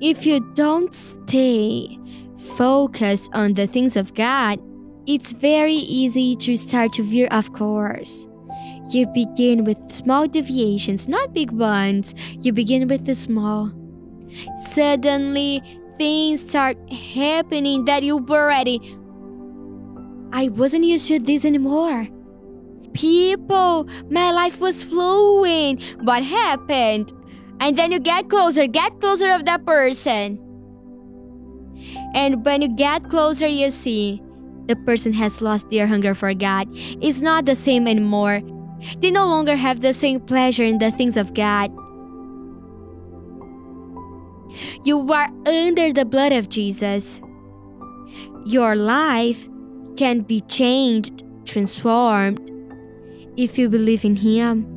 If you don't stay focused on the things of God, it's very easy to start to veer off course. You begin with small deviations, not big ones. You begin with the small. Suddenly, things start happening that you were ready. I wasn't used to this anymore. People, my life was flowing. What happened? And then you get closer, get closer of that person. And when you get closer, you see the person has lost their hunger for God. It's not the same anymore. They no longer have the same pleasure in the things of God. You are under the blood of Jesus. Your life can be changed, transformed, if you believe in Him.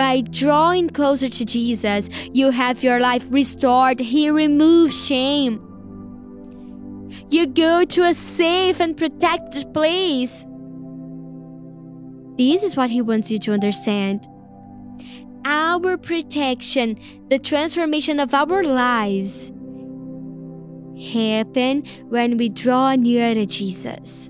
By drawing closer to Jesus, you have your life restored. He removes shame. You go to a safe and protected place. This is what He wants you to understand. Our protection, the transformation of our lives, happen when we draw near to Jesus.